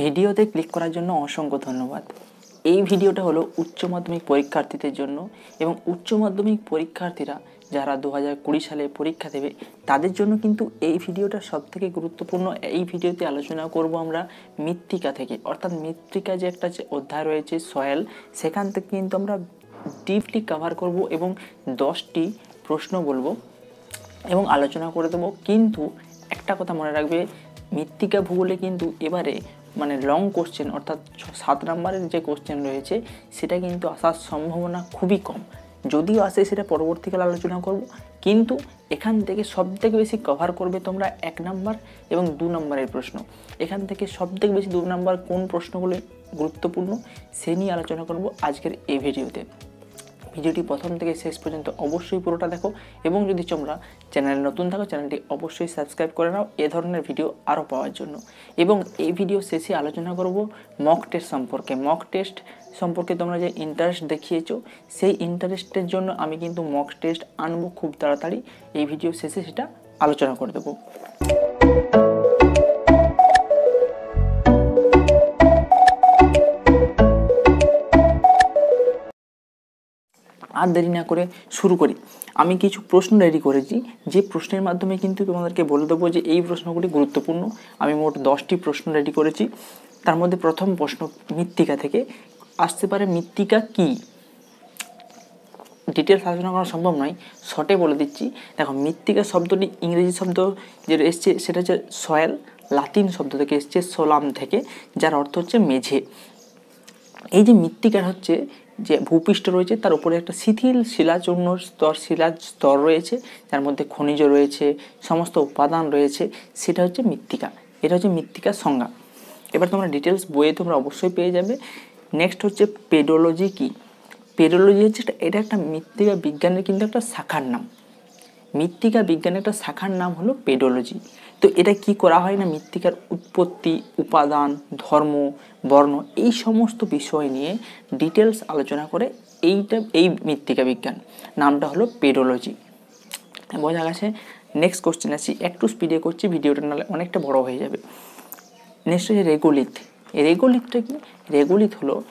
ভিডিওতে ক্লিক করার জন্য অসংখ্য ধন্যবাদ। এই ভিডিওটা হলো উচ্চ মাধ্যমিক পরীক্ষার্থীদের জন্য এবং উচ্চ মাধ্যমিক পরীক্ষার্থীরা যারা দু কুড়ি সালে পরীক্ষা দেবে, তাদের জন্য কিন্তু এই ভিডিওটা সবথেকে গুরুত্বপূর্ণ। এই ভিডিওতে আলোচনা করব আমরা মৃত্তিকা থেকে। অর্থাৎ মৃত্তিকা যে একটা অধ্যায় রয়েছে, সয়েল, সেখান থেকে কিন্তু আমরা ডিপলি কভার করব এবং দশটি প্রশ্ন বলব এবং আলোচনা করে দেবো। কিন্তু একটা কথা মনে রাখবে, মৃত্তিকা ভূগোলে কিন্তু এবারে মানে লং কোশ্চেন অর্থাৎ সাত নম্বরের যে কোশ্চেন রয়েছে, সেটা কিন্তু আসার সম্ভাবনা খুবই কম। যদিও আসে, সেটা পরবর্তীকালে আলোচনা করব। কিন্তু এখান থেকে সব থেকে বেশি কভার করবে তোমরা এক নাম্বার এবং দু নম্বরের প্রশ্ন। এখান থেকে সব থেকে বেশি দু নম্বর কোন প্রশ্নগুলো গুরুত্বপূর্ণ, সে নিয়ে আলোচনা করব আজকের এই ভিডিওতে ভিডিওটি প্রথম থেকে শেষ পর্যন্ত অবশ্যই পুরোটা দেখো এবং যদি তোমরা চ্যানেলে নতুন থাকো, চ্যানেলটি অবশ্যই সাবস্ক্রাইব করে নাও এ ধরনের ভিডিও আরও পাওয়ার জন্য। এবং এই ভিডিও শেষে আলোচনা করব মক টেস্ট সম্পর্কে। মক টেস্ট সম্পর্কে তোমরা যে ইন্টারেস্ট দেখিয়েছো, সেই ইন্টারেস্টের জন্য আমি কিন্তু মক টেস্ট আনব খুব তাড়াতাড়ি। এই ভিডিও শেষে সেটা আলোচনা করে দেবো। আর দেরি না করে শুরু করি। আমি কিছু প্রশ্ন রেডি করেছি। যে প্রশ্নের মাধ্যমে কিন্তু তোমাদেরকে বলে দেবো যে এই প্রশ্নগুলি গুরুত্বপূর্ণ। আমি মোট দশটি প্রশ্ন রেডি করেছি। তার মধ্যে প্রথম প্রশ্ন মৃত্তিকা থেকে। আসতে পারে মৃত্তিকা কী? ডিটেলস আলোচনা করা সম্ভব নয়। শর্টে বলে দিচ্ছি। দেখো, মৃত্তিকা শব্দটি ইংরেজি শব্দ যে এসছে, সেটা হচ্ছে সয়েল লাতিন শব্দ থেকে এসছে সোলাম থেকে, যার অর্থ হচ্ছে মেঝে। এই যে মৃত্তিকার হচ্ছে যে ভূপৃষ্ঠ রয়েছে, তার উপরে একটা শিথিল শিলাচূর্ণ স্তর শিলা স্তর রয়েছে, যার মধ্যে খনিজ রয়েছে, সমস্ত উপাদান রয়েছে, সেটা হচ্ছে মৃত্তিকা, এটা হচ্ছে মৃত্তিকার সংজ্ঞা। এবার তোমরা ডিটেলস বইয়ে তোমরা অবশ্যই পেয়ে যাবে। নেক্সট হচ্ছে পেডোলজি কি? পেডোলজি হচ্ছে এটা একটা মৃত্তিকা বিজ্ঞানের কিন্তু একটা শাখার নাম। মৃত্তিকা বিজ্ঞানের একটা শাখার নাম হলো পেডোলজি। তো এটা কি করা হয় না? মৃত্তিকার উৎপত্তি, উপাদান, ধর্ম, বর্ণ এই সমস্ত বিষয় নিয়ে ডিটেলস আলোচনা করে এইটা, এই মৃত্তিকা বিজ্ঞান। নামটা হলো পেডোলজি। বোঝা গেছে নেক্সট কোশ্চেন আসছি একটু স্পিডে করছি, ভিডিওটা নাহলে অনেকটা বড় হয়ে যাবে। নেক্সট হচ্ছে রেগোলিথ। রেগোলিথটা কি? রেগোলিথ হলো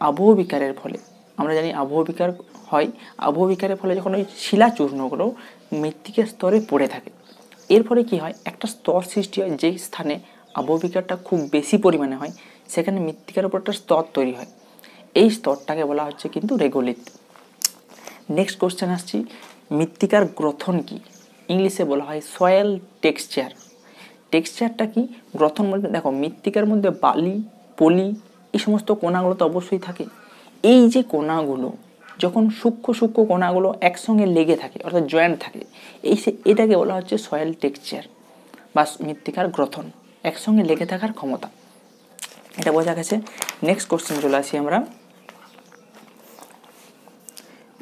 আবহবিকারের ফলে। আমরা জানি আবহবিকার হয় আবহবিকারের ফলে যখন ওই শিলাচূর্ণগুলো মৃত্তিকার স্তরে পড়ে থাকে, এর ফলে কি হয়? একটা স্তর সৃষ্টি হয় যেই স্থানে আবহবিকারটা খুব বেশি পরিমাণে হয়, সেখানে মৃত্তিকার উপর একটা স্তর তৈরি হয়। এই স্তরটাকে বলা হচ্ছে কিন্তু রেগোলিথ। নেক্সট কোশ্চেন আসছি, মৃত্তিকার গ্রথন কি? ইংলিশে বলা হয় সয়েল টেক্সচার টেক্সচারটা কি? গ্রথন বলতে দেখো, মৃত্তিকার মধ্যে বালি, পলি, এই সমস্ত কোনাগুলো তো অবশ্যই থাকে। এই যে কোনাগুলো যখন সূক্ষ্ম সূক্ষ্ম কোনাগুলো একসঙ্গে লেগে থাকে, অর্থাৎ জয়েন্ট থাকে, এই সে, এটাকে বলা হচ্ছে সয়েল টেক্সচার বা মৃত্তিকার গ্রথন, একসঙ্গে লেগে থাকার ক্ষমতা। এটা বোঝা গেছে। নেক্সট কোশ্চেন চলে আসি আমরা।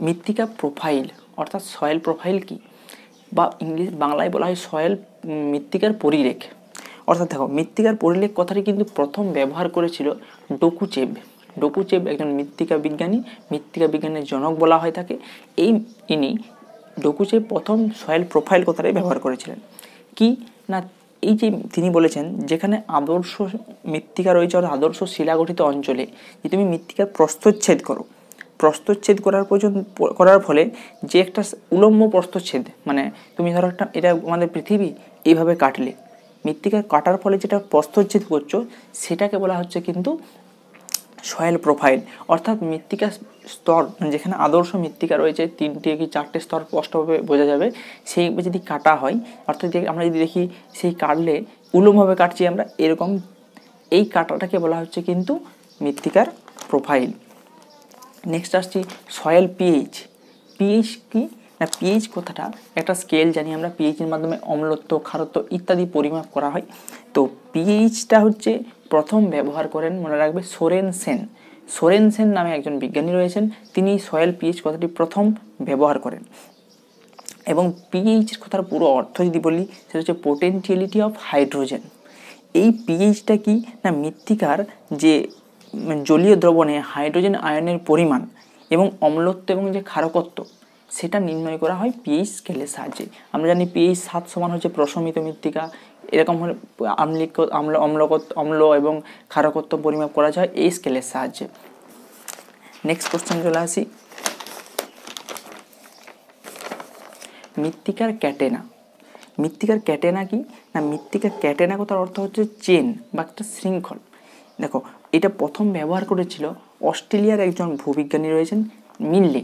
মৃত্তিকা প্রোফাইল অর্থাৎ সয়েল প্রোফাইল কি? বা ইংলিশ, বাংলায় বলা হয় সয়েল মৃত্তিকার পরিরেখ। অর্থাৎ দেখো, মৃত্তিকার পরিলেখ কথাটি কিন্তু প্রথম ব্যবহার করেছিল ডকুচেব। ডকুচেব একজন মৃত্তিকা বিজ্ঞানী, মৃত্তিকা বিজ্ঞানের জনক বলা হয় তাকে এই ইনি ডকুচেব প্রথম সয়েল প্রোফাইল কথাটাই ব্যবহার করেছিলেন? কি? না, এই যে তিনি বলেছেন, যেখানে আদর্শ মৃত্তিকা রয়েছে অর্থাৎ আদর্শ শিলাগঠিত অঞ্চলে, যে তুমি মৃত্তিকার প্রস্তচ্ছেদ করো। প্রস্তচ্ছেদ করার পর্যন্ত, করার ফলে যে একটা উলম্ব প্রস্তচ্ছেদ মানে তুমি ধরো একটা, এটা আমাদের পৃথিবী, এইভাবে কাটলে। মৃত্তিকা কাটার ফলে যেটা প্রস্তচ্ছেদ করছ, সেটাকে বলা হচ্ছে কিন্তু সয়েল প্রোফাইল, অর্থাৎ মৃত্তিকা স্তর, যেখানে আদর্শ মৃত্তিকা রয়েছে, তিনটে কি চারটে স্তর স্পষ্টভাবে বোঝা যাবে। সেই যদি কাটা হয়, অর্থাৎ আমরা যদি দেখি সেই কাটলে উলমভাবে কাটছি আমরা, এরকম এই কাটাটাকে বলা হচ্ছে কিন্তু মৃত্তিকার প্রোফাইল। নেক্সট আসছি, সয়েল পিএইচ। পিএইচ কি? না, পিএইচ কথাটা একটা স্কেল জানি আমরা পিএইচের মাধ্যমে অম্লত্ব খারত্ব ইত্যাদি পরিমাপ করা হয়। তো পিএইচটা হচ্ছে প্রথম ব্যবহার করেন, মনে রাখবে, সোরেন সেন। সোরেন সেন নামে একজন বিজ্ঞানী রয়েছেন, তিনি সয়েল পিএইচ কথাটি প্রথম ব্যবহার করেন। এবং পিএইচের কথার পুরো অর্থ যদি বলি, সেটা হচ্ছে পোটেন্টিয়ালিটি অফ হাইড্রোজেন এই পিএইচটা কি না মৃত্তিকার যে জলীয় দ্রবণে হাইড্রোজেন আয়নের পরিমাণ এবং অম্লত্ব এবং যে ক্ষারকত্ব, সেটা নির্ণয় করা হয় পিএইচ স্কেলের সাহায্যে। আমরা জানি পিএইচ সাত সমান হচ্ছে প্রশমিত মৃত্তিকা এরকম হলে আম্লিক আম্ল অম্লকত্ব অম্ল এবং ক্ষারকত্ব পরিমাপ করা যায় এই স্কেলের সাহায্যে। নেক্সট কোশ্চেন চলে আসি। মৃত্তিকার ক্যাটেনা। মৃত্তিকার ক্যাটেনা কি? না, মৃত্তিকার ক্যাটেনা কথার অর্থ হচ্ছে চেন বা একটা শৃঙ্খল। দেখো, এটা প্রথম ব্যবহার করেছিল অস্ট্রেলিয়ার একজন ভূবিজ্ঞানী রয়েছেন মিললে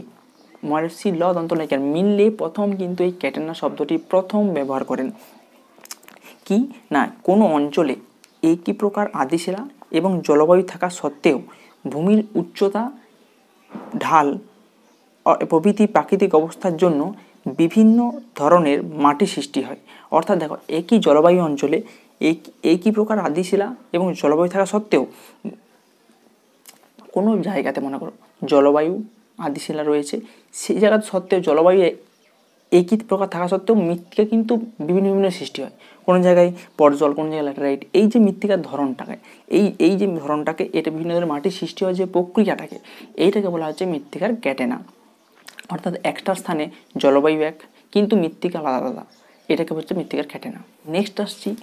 মহার্ষি ল দন্তনায়িকার মিললে প্রথম কিন্তু এই ক্যাটেনা শব্দটি প্রথম ব্যবহার করেন। কি? না, কোনো অঞ্চলে একই প্রকার আদিশিলা এবং জলবায়ু থাকা সত্ত্বেও ভূমির উচ্চতা, ঢাল প্রভৃতি প্রাকৃতিক অবস্থার জন্য বিভিন্ন ধরনের মাটি সৃষ্টি হয়। অর্থাৎ দেখো, একই জলবায়ু অঞ্চলে একই প্রকার আদিশিলা এবং জলবায়ু থাকা সত্ত্বেও কোনো জায়গাতে মনে করো জলবায়ু আদিশিলা রয়েছে সেই জায়গা সত্ত্বেও জলবায়ু একই প্রকার থাকা সত্ত্বেও মৃত্তিকা কিন্তু বিভিন্ন বিভিন্ন সৃষ্টি হয়। কোনো জায়গায় পরজল কোনো জায়গায় ল্যাটারাইট, এই যে মৃত্তিকার ধরনটাকে, এই এই যে ধরনটাকে, এটা বিভিন্ন ধরনের মাটির সৃষ্টি হয় যে প্রক্রিয়াটাকে, এইটাকে বলা হচ্ছে মৃত্তিকার ক্যাটেনা। অর্থাৎ একটা স্থানে জলবায়ু এক, কিন্তু মৃত্তিকা আলাদা আলাদা, এটাকে হচ্ছে মৃত্তিকার ক্যাটেনা। নেক্সট আসছি,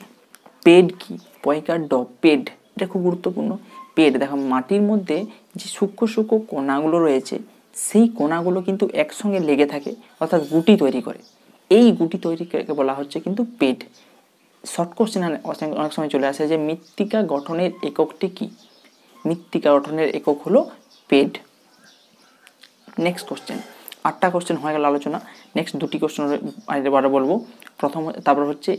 পেড কি? পয়কার ড পেড, এটা খুব গুরুত্বপূর্ণ। পেড, দেখো, মাটির মধ্যে যে সূক্ষ্ম সূক্ষ্ম কণাগুলো রয়েছে সেই কোনাগুলো কিন্তু একসঙ্গে লেগে থাকে, অর্থাৎ গুটি তৈরি করে। এই গুটি তৈরিকে বলা হচ্ছে কিন্তু পেড। শর্ট কোশ্চেন অনেক সময় চলে আসে যে মৃত্তিকা গঠনের এককটি কি? মৃত্তিকা গঠনের একক হলো পেড। নেক্সট কোশ্চেন আটটা কোশ্চেন হয়ে গেল আলোচনা। নেক্সট দুটি কোশ্চেন বারে বলব। প্রথম, তারপর হচ্ছে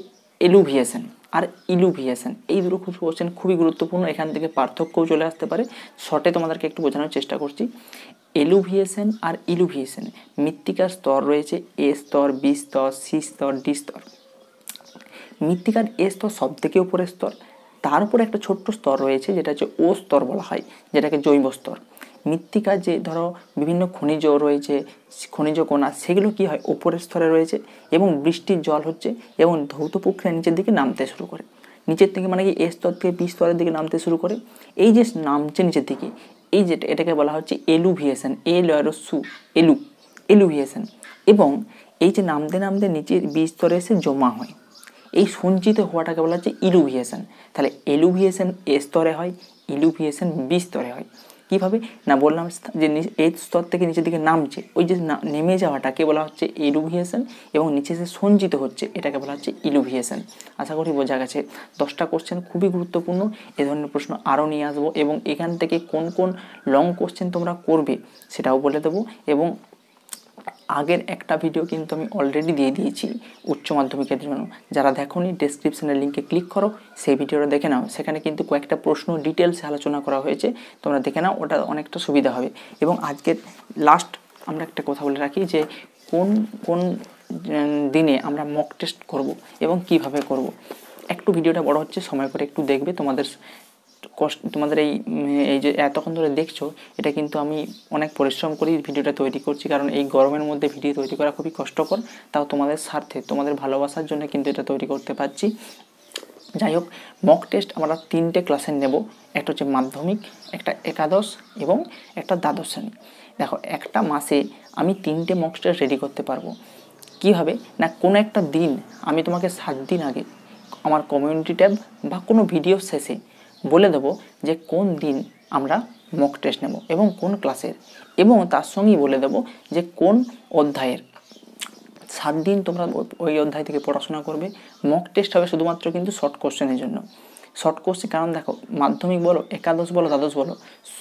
এলুভিয়েশন আর ইলুভিয়েশন। এই দুটো খুব কোশ্চেন খুবই গুরুত্বপূর্ণ। এখান থেকে পার্থক্যও চলে আসতে পারে। শর্টে তোমাদেরকে একটু বোঝানোর চেষ্টা করছি। এলুভিয়েশন আর ইলুভিয়েশন মৃত্তিকার স্তর রয়েছে এ স্তর বি স্তর সি স্তর ডি স্তর। মৃত্তিকার এ স্তর সব থেকে উপরের স্তর। তার উপরে একটা ছোট্ট স্তর রয়েছে যেটা হচ্ছে ও স্তর বলা হয়, যেটাকে জৈব স্তর। মৃত্তিকা যে ধরো বিভিন্ন খনিজ রয়েছে, খনিজ কণা, সেগুলো কি হয়? ওপরের স্তরে রয়েছে এবং বৃষ্টির জল হচ্ছে এবং ধৌত প্রক্রিয়া নিচের দিকে নামতে শুরু করে। নিচের থেকে মানে কি? এ স্তর থেকে বি স্তরের দিকে নামতে শুরু করে। এই যে নামছে নিচের দিকে, এই যেটা এটাকে বলা হচ্ছে এলুভিয়েশন এ লয়ার সু এলু, এলুভিয়েশন এবং এই যে নামতে নামতে নিচের বি স্তরে এসে জমা হয়। এই সঞ্চিত হওয়াটাকে বলা হচ্ছে ইলুভিয়েশন। তাহলে এলুভিয়েশন এ স্তরে হয়, ইলুভিয়েশন বি স্তরে হয়। কীভাবে? না বললাম যে এই স্তর থেকে নিচের দিকে নামছে। ওই যে নেমে যাওয়াটাকে বলা হচ্ছে? ইলুভিয়েশন এবং নিচে এসে সঞ্চিত হচ্ছে, এটাকে বলা হচ্ছে ইলুভিয়েশন। আশা করি বোঝা গেছে। দশটা কোশ্চেন খুবই গুরুত্বপূর্ণ। এ ধরনের প্রশ্ন আরও নিয়ে আসব এবং এখান থেকে কোন কোন লং কোশ্চেন তোমরা করবে সেটাও বলে দেবো এবং আগের একটা ভিডিও কিন্তু আমি অলরেডি দিয়ে দিয়েছি উচ্চ মাধ্যমিকের জন্য। যারা দেখোনি ডেসক্রিপশনের লিঙ্কে ক্লিক করো, সেই ভিডিওটা দেখে নাও। সেখানে কিন্তু কয়েকটা প্রশ্ন ডিটেলসে আলোচনা করা হয়েছে। তোমরা দেখে নাও, ওটা অনেকটা সুবিধা হবে। এবং আজকের লাস্ট আমরা একটা কথা বলে রাখি যে, কোন কোন দিনে আমরা মক টেস্ট করব এবং কীভাবে করব? একটু ভিডিওটা বড় হচ্ছে, সময় করে একটু দেখবে তোমাদের কষ্ট, তোমাদের এই এই যে এতক্ষণ ধরে দেখছ, এটা কিন্তু আমি অনেক পরিশ্রম করেই ভিডিওটা তৈরি করছি, কারণ এই গরমের মধ্যে ভিডিও তৈরি করা খুবই কষ্টকর, তাও তোমাদের স্বার্থে, তোমাদের ভালোবাসার জন্য কিন্তু এটা তৈরি করতে পারছি। যাই হোক মক টেস্ট আমরা তিনটে ক্লাসে নেব, একটা হচ্ছে মাধ্যমিক, একটা একাদশ এবং একটা দ্বাদশ শ্রেণি। দেখো, একটা মাসে আমি তিনটে মক টেস্ট রেডি করতে পারব। কীভাবে না, কোনো একটা দিন, আমি তোমাকে সাত দিন আগে, আমার কমিউনিটি ট্যাব বা কোনো ভিডিও শেষে বলে দেবো যে কোন দিন আমরা মক টেস্ট নেব এবং কোন ক্লাসের এবং তার সঙ্গেই বলে দেব যে কোন অধ্যায়ের। সাত দিন তোমরা ওই অধ্যায় থেকে পড়াশোনা করবে। মক টেস্ট হবে শুধুমাত্র কিন্তু শর্ট কোশ্চেনের জন্য। শর্ট কোশ্চেন কারণ দেখো, মাধ্যমিক বলো, একাদশ বলো, দ্বাদশ বলো,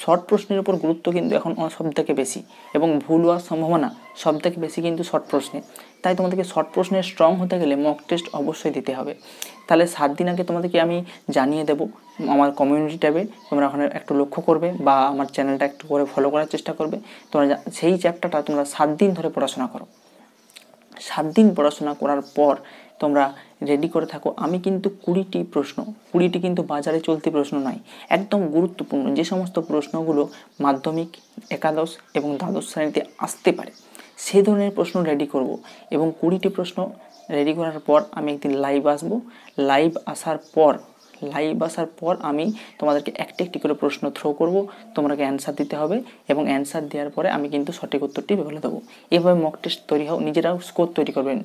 শর্ট প্রশ্নের উপর গুরুত্ব কিন্তু এখন সব থেকে বেশি। এবং ভুল হওয়ার সম্ভাবনা সব থেকে বেশি কিন্তু শর্ট প্রশ্নে। তাই তোমাদেরকে শর্ট প্রশ্নে স্ট্রং হতে গেলে মক টেস্ট অবশ্যই দিতে হবে। তাহলে সাত দিন আগে তোমাদেরকে আমি জানিয়ে দেবো, আমার কমিউনিটি ট্যাবে তোমরা ওখানে একটু লক্ষ্য করবে বা আমার চ্যানেলটা একটু করে ফলো করার চেষ্টা করবে। তোমরা সেই চ্যাপ্টারটা তোমরা সাত দিন ধরে পড়াশোনা করো। সাত দিন পড়াশোনা করার পর তোমরা রেডি করে থাকো। আমি কিন্তু কুড়িটি প্রশ্ন, কুড়িটি কিন্তু বাজারে চলতি প্রশ্ন নয়, একদম গুরুত্বপূর্ণ। যে সমস্ত প্রশ্নগুলো মাধ্যমিক, একাদশ এবং দ্বাদশ শ্রেণীতে আসতে পারে সেই ধরনের প্রশ্ন রেডি করব এবং কুড়িটি প্রশ্ন রেডি করার পর আমি একদিন লাইভ আসব। লাইভ আসার পর লাইভ আসার পর আমি তোমাদেরকে একটি একটি করে প্রশ্ন থ্রো করব তোমাকে অ্যান্সার দিতে হবে এবং অ্যান্সার দেওয়ার পরে আমি কিন্তু সঠিক উত্তরটি বলে দেবো। এভাবে মক টেস্ট তৈরি হোক নিজেরাও স্কোর তৈরি করবেন।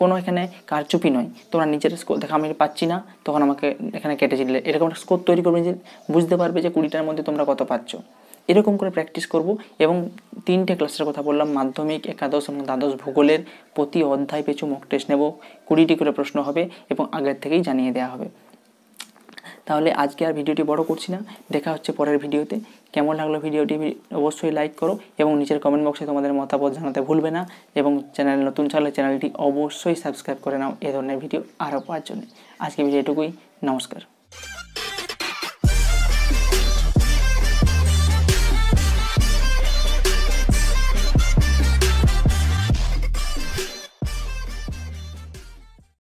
কোনো এখানে কারচুপি নয়। তোমরা নিজের স্কোর দেখো আমি পাচ্ছি না, তখন আমাকে এখানে কেটে দিলে। এরকম একটা স্কোর তৈরি করবে যে বুঝতে পারবে যে কুড়িটার মধ্যে তোমরা কত পাচ্ছ। এরকম করে প্র্যাকটিস করব এবং তিনটে ক্লাসের কথা বললাম, মাধ্যমিক, একাদশ এবং দ্বাদশ ভূগোলের প্রতি অধ্যায় পিছু মক টেস্ট নেব। কুড়িটি করে প্রশ্ন হবে এবং আগের থেকেই জানিয়ে দেওয়া হবে। তাহলে আজকে আর ভিডিওটি বড় করছি না। দেখা হচ্ছে পরের ভিডিওতে। কেমন লাগল ভিডিওটি অবশ্যই লাইক করো এবং নিচের কমেন্ট বক্সে তোমাদের মতামত জানাতে ভুলবে না এবং চ্যানেল নতুন চালে চ্যানেলটি অবশ্যই সাবস্ক্রাইব করে নাও এ ধরনের ভিডিও আরও পাওয়ার জন্য। আজকে ভিডিও এটুকুই। নমস্কার।